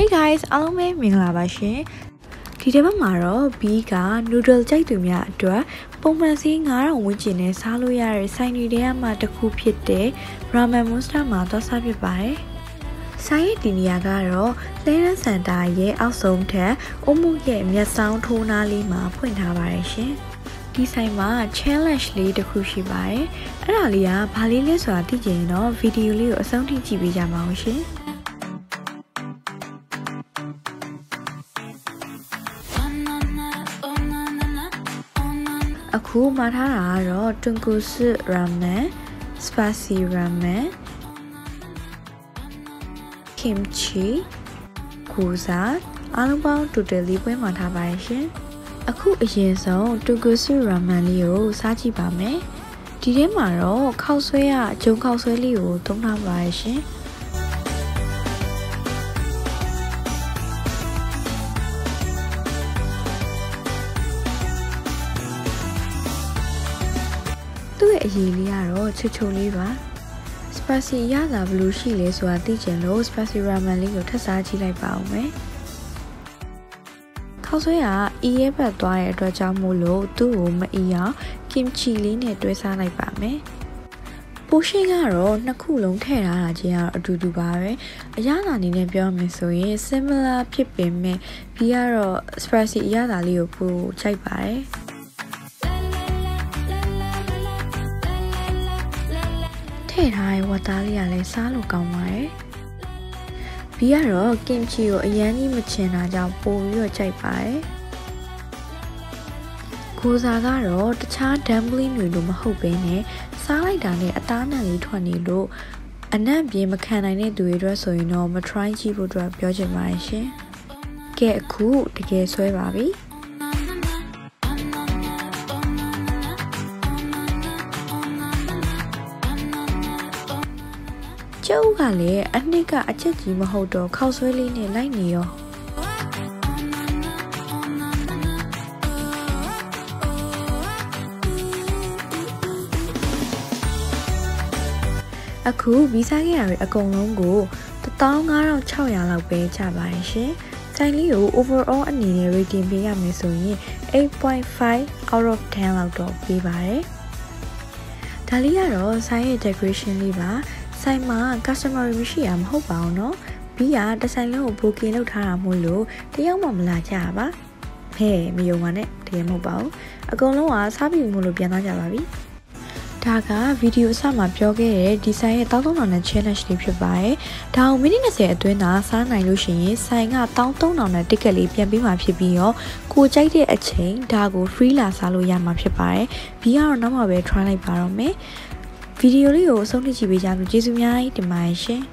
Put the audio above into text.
Hey guys အားလုံးပဲမင်္ဂလာပါရှင်ဒီတစ်ပတ်မှာတော့ B က noodle ကြိုက်သူများအတွက်ပုံမှန်စီ9000ဝန်းကျင်နဲ့စားလို့ရတဲ့ဆိုင်တွေထဲမှာတစ်ခုဖြစ်တဲ့ Ramen Monster မှာသွားစားဖြစ်ပါတယ်ဆိုင်ရဲ့ဒီနေရာကတော့လဲရန်စင်တာရဲ့အောက်ဆုံးထပ်အုံမုရဲ့မျက်စောင်းထိုးနားလေးမှာဖွင့်ထားပါတယ်ရှင်ဒီဆိုင်မှာ challenge လေးတစ်ခုရှိပါတယ်အဲ့ဒါလေးကဘာလေးလဲဆိုတာသိကြရင်တော့ဗီဒီယိုလေးကိုအဆုံးထိကြည့်ပေးကြပါဦးရှင် အခုမှာထားတာကတော့တွန်ကူစုရာမန်စပါစီရာမန်ကင်ချီကူဇာအားလုံးပေါင်းတူတယ်လေးပွဲမှာထားပါရဲ့ရှင်အခုအရင်ဆုံးတူကူစုရာမန်လေးကိုစားကြည့်ပါမယ်ဒီထဲမှာတော့ခောက်ဆွဲရဂျုံခောက်ဆွဲလေးကိုသုံးထားပါရဲ့ရှင် သူ့ရဲ့အရေးလေးကတော့ချွတ်ချွတ်လေးပါ spicy ရတာဘယ်လိုရှိလဲဆိုတာသိချင်လို့ spicy ramen လေးကိုထပ်စားကြည့်လိုက်ပါဦးမယ်ခောက်ဆွဲကအီးရဲဘက်သွားတဲ့အတွက်ကြောင့်မို့လို့သူ့ကိုမအီအောင် kimchi လေးနဲ့တွဲစားလိုက်ပါမယ်ပိုရှင်းကတော့နှစ်ခုလုံးထည့်ထားတာချင်းကတော့အတူတူပါပဲအရသာအနေနဲ့ပြောမယ်ဆိုရင် similar ဖြစ်ပေမဲ့ပြီးကတော့ spicy အရသာလေးကိုပိုချိုက်ပါတယ် ထည့်ထားတဲ့ဝတ်သားလေးကလည်းစားလို့ကောင်းပါတယ်။ဘီကတော့ကင်ချီကိုအရန်ကြီးမချင်တာကြောင့်ပိုပြီးတော့ကြိုက်ပါတယ်။ကိုစားကတော့တခြား dumpling တွေလိုမဟုတ်ဘဲနဲ့စားလိုက်တာနဲ့အသားနံလေးထွက်နေလို့အနံ့ပြေမခံနိုင်တဲ့သူတွေအတွက်ဆိုရင်တော့မ try ကြည့်ဖို့အတွက်ပြောချင်ပါတယ်ရှင်။ကဲအခုတကယ်ဆွဲပါပြီ။ ကျုပ်ကလည်းအနှစ်ကအချက်ကြီးမဟုတ်တော့ခောက်ဆွဲလေးနဲ့လိုက်နေရောအခုဗီဇာခဲ့ရတဲ့အကုန်လုံးကို15600လောက်ပဲချပါတယ်ရှင်။ဆိုင်လေးကို overall အနေနဲ့ rating ပေးရမယ်ဆိုရင်8.5 out of 10လောက်တော့ပေးပါတယ်။ဒါလေးကတော့ဆိုင်ရဲ့ decoration လေးပါ။ ဆိုင်မှာ customer မရှိရမဟုတ်ပါဘူးเนาะ။ပြီးရတဆိုင်လုံးကို booking လုပ်ထားတာမို့လို့တယောက်မှမလာကြပါ။ဟဲ့မယုံပါနဲ့တကယ်မဟုတ်ပါဘူး။အကုန်လုံးကစားပြီးမို့လို့ပြန်သွားကြပါပြီ။ဒါကဗီဒီယိုအစမှာပြောခဲ့တဲ့ဒီဆိုင်ရဲ့1300နဲ့ challenge လေးဖြစ်ပါတယ်။ဒါကိုမိနစ်20အတွင်းသာစားနိုင်လို့ရှိရင်ဆိုင်က1300နဲ့ ticket လေးပြန်ပေးမှာဖြစ်ပြီးတော့ကိုကြိုက်တဲ့အချိန်ဒါကို free လာစားလို့ရမှာဖြစ်ပါတယ်။ဘီကတော့နောက်မှပဲ try လိုက်ပါတော့မယ်။ ဗီဒီယိုလေးကိုအဆုံးထိကြည့်ပေးကြလို့ကျေးဇူးများတင်ပါတယ်ရှင်။